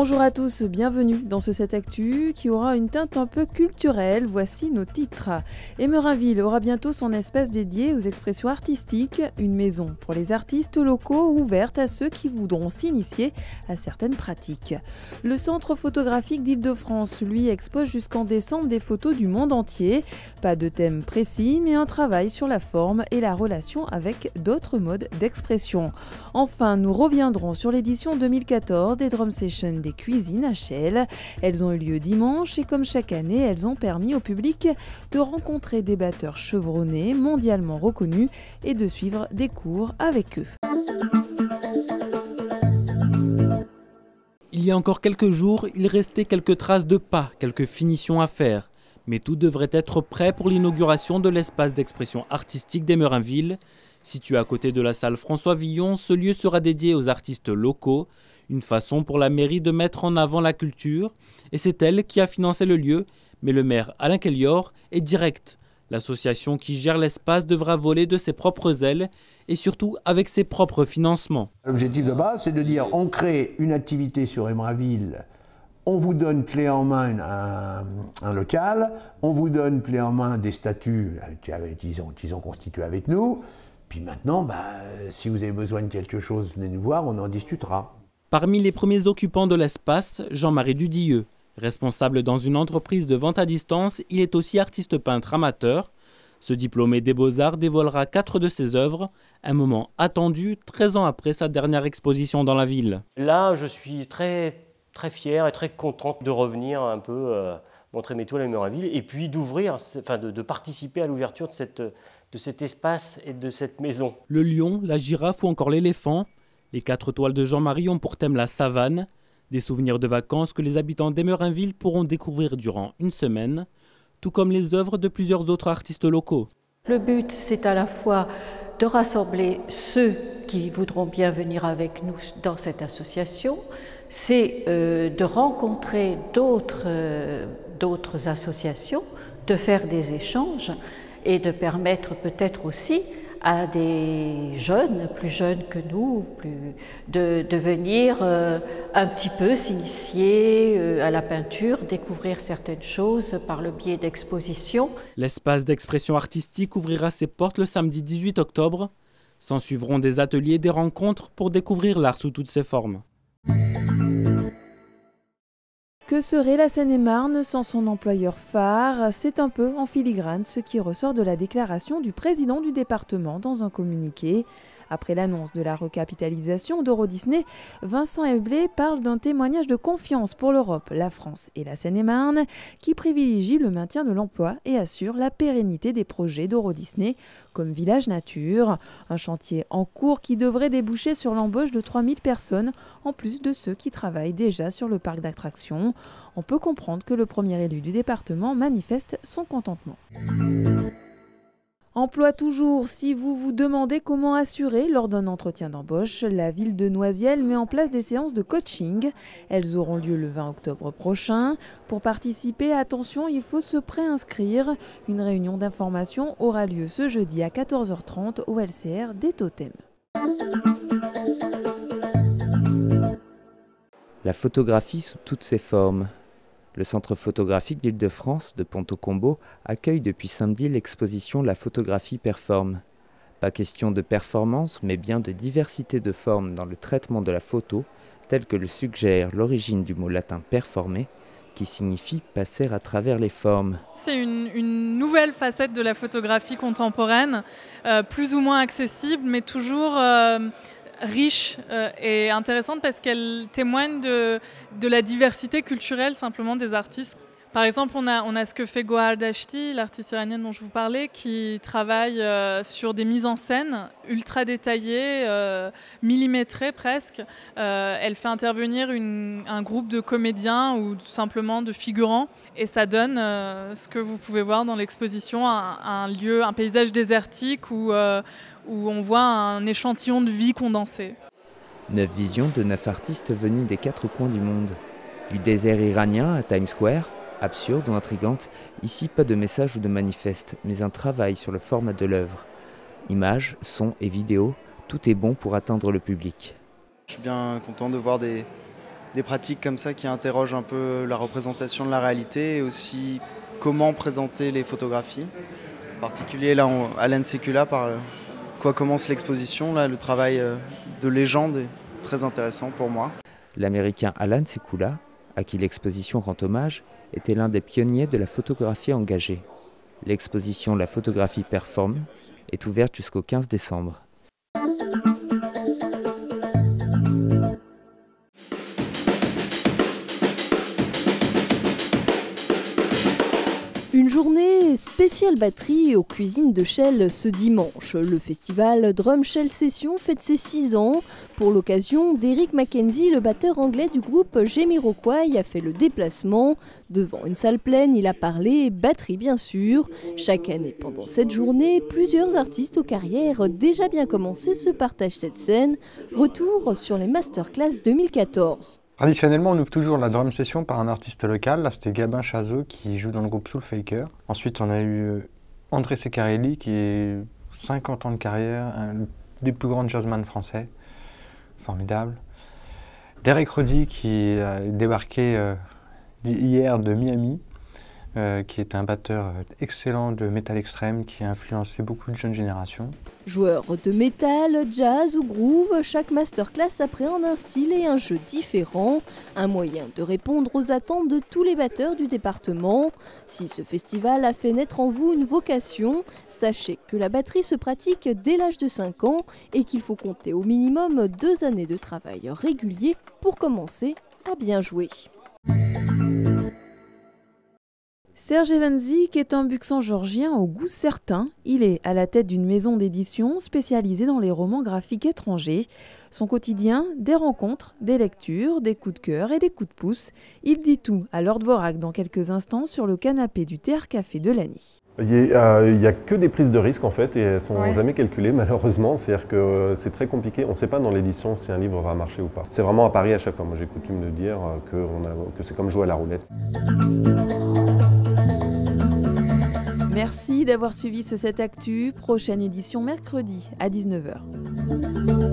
Bonjour à tous, bienvenue dans ce set actu qui aura une teinte un peu culturelle. Voici nos titres. Émerinville aura bientôt son espace dédié aux expressions artistiques, une maison pour les artistes locaux ouverte à ceux qui voudront s'initier à certaines pratiques. Le centre photographique d'Île-de-France, lui, expose jusqu'en décembre des photos du monde entier. Pas de thème précis, mais un travail sur la forme et la relation avec d'autres modes d'expression. Enfin, nous reviendrons sur l'édition 2014 des Drum Sessions des cuisines HL. Elles ont eu lieu dimanche et comme chaque année, elles ont permis au public de rencontrer des batteurs chevronnés, mondialement reconnus et de suivre des cours avec eux. Il y a encore quelques jours, il restait quelques traces de pas, quelques finitions à faire. Mais tout devrait être prêt pour l'inauguration de l'espace d'expression artistique d'Emerinville. Situé à côté de la salle François Villon, ce lieu sera dédié aux artistes locaux, une façon pour la mairie de mettre en avant la culture, et c'est elle qui a financé le lieu, mais le maire Alain Kellior est direct. L'association qui gère l'espace devra voler de ses propres ailes et surtout avec ses propres financements. L'objectif de base, c'est de dire on crée une activité sur Emraville, on vous donne clé en main un, local, on vous donne clé en main des statuts qu'ils ont, ont constitués avec nous, puis maintenant, bah, si vous avez besoin de quelque chose, venez nous voir, on en discutera. Parmi les premiers occupants de l'espace, Jean-Marie Dudilleux. Responsable dans une entreprise de vente à distance, il est aussi artiste peintre amateur. Ce diplômé des beaux-arts dévoilera quatre de ses œuvres, un moment attendu 13 ans après sa dernière exposition dans la ville. Là, je suis très, très fier et très contente de revenir un peu euh, montrer mes toiles à ville et puis d'ouvrir, enfin de, de, participer à l'ouverture de, cette, de cet espace et de cette maison. Le lion, la girafe ou encore l'éléphant les quatre toiles de Jean-Marie ont pour thème la savane, des souvenirs de vacances que les habitants d'Emerinville pourront découvrir durant une semaine, tout comme les œuvres de plusieurs autres artistes locaux. Le but, c'est à la fois de rassembler ceux qui voudront bien venir avec nous dans cette association, c'est euh, de rencontrer euh, d'autres associations, de faire des échanges et de permettre peut-être aussi à des jeunes, plus jeunes que nous, de, de venir euh, un petit peu s'initier euh, à la peinture, découvrir certaines choses par le biais d'expositions. L'espace d'expression artistique ouvrira ses portes le samedi 18 octobre. S'en suivront des ateliers, des rencontres pour découvrir l'art sous toutes ses formes. Que serait la Seine-et-Marne sans son employeur phare? C'est un peu en filigrane ce qui ressort de la déclaration du président du département dans un communiqué. Après l'annonce de la recapitalisation d'Euro Disney, Vincent Eblé parle d'un témoignage de confiance pour l'Europe, la France et la Seine-et-Marne qui privilégie le maintien de l'emploi et assure la pérennité des projets d'Euro Disney comme Village Nature, un chantier en cours qui devrait déboucher sur l'embauche de 3000 personnes en plus de ceux qui travaillent déjà sur le parc d'attractions. On peut comprendre que le premier élu du département manifeste son contentement. Emploi toujours, si vous vous demandez comment assurer lors d'un entretien d'embauche, la ville de Noisiel met en place des séances de coaching. Elles auront lieu le 20 octobre prochain. Pour participer, attention, il faut se préinscrire. Une réunion d'information aura lieu ce jeudi à 14h30 au LCR des Totems. La photographie sous toutes ses formes. Le Centre photographique d'Île-de-France de Ponto-Combo accueille depuis samedi l'exposition La photographie performe. Pas question de performance, mais bien de diversité de formes dans le traitement de la photo, tel que le suggère l'origine du mot latin performer, qui signifie passer à travers les formes. C'est une, nouvelle facette de la photographie contemporaine, euh, plus ou moins accessible, mais toujours euh, riche euh, et intéressante parce qu'elle témoigne de, de, la diversité culturelle simplement des artistes. Par exemple, on a, ce que fait Gohar Dashti, l'artiste iranienne dont je vous parlais, qui travaille euh, sur des mises en scène ultra détaillées, euh, millimétrées presque. elle fait intervenir un groupe de comédiens ou tout simplement de figurants et ça donne ce que vous pouvez voir dans l'exposition, un, un, lieu, un paysage désertique où où on voit un échantillon de vie condensé. Neuf visions de neuf artistes venus des quatre coins du monde. Du désert iranien à Times Square, absurde ou intrigante, ici pas de message ou de manifeste, mais un travail sur le format de l'œuvre. Images, sons et vidéos, tout est bon pour atteindre le public. Je suis bien content de voir des, des pratiques comme ça qui interrogent un peu la représentation de la réalité et aussi comment présenter les photographies. En particulier là, Alain Secula par quoi commence l'exposition, là, le travail de légende est très intéressant pour moi. L'américain Alan Sekula, à qui l'exposition rend hommage, était l'un des pionniers de la photographie engagée. L'exposition La photographie performe est ouverte jusqu'au 15 décembre. Une journée spéciale batterie aux cuisines de Shell ce dimanche. Le festival Drum Shell Session fête ses 6 ans. Pour l'occasion, Derek Mackenzie, le batteur anglais du groupe Jamiroquai, a fait le déplacement. Devant une salle pleine, il a parlé batterie bien sûr. Chaque année pendant cette journée, plusieurs artistes aux carrières déjà bien commencées se partagent cette scène. Retour sur les Masterclass 2014. Traditionnellement, on ouvre toujours la drum session par un artiste local. Là, c'était Gabin Chazot qui joue dans le groupe Soul Faker. Ensuite, on a eu euh, André Secarelli qui est 50 ans de carrière, un des plus grands jazzman français. Formidable. Derek Roddy qui a débarqué euh, hier de Miami. Euh, qui est un batteur excellent de métal extrême qui a influencé beaucoup de jeunes générations. Joueur de métal, jazz ou groove, chaque masterclass appréhende un style et un jeu différent, un moyen de répondre aux attentes de tous les batteurs du département. Si ce festival a fait naître en vous une vocation, sachez que la batterie se pratique dès l'âge de 5 ans et qu'il faut compter au minimum deux années de travail régulier pour commencer à bien jouer. Serge Evanzik est un buxan georgien au goût certain. Il est à la tête d'une maison d'édition spécialisée dans les romans graphiques étrangers. Son quotidien, des rencontres, des lectures, des coups de cœur et des coups de pouce. Il dit tout à Lord Vorak dans quelques instants sur le canapé du TR Café de Lani. Il n'y a, que des prises de risques en fait et elles ne sont jamais calculées malheureusement. C'est-à-dire que c'est très compliqué. On ne sait pas dans l'édition si un livre va marcher ou pas. C'est vraiment à Paris à chaque fois. Moi j'ai coutume de dire que, que c'est comme jouer à la roulette. Merci d'avoir suivi ce 7 Actu. Prochaine édition mercredi à 19h.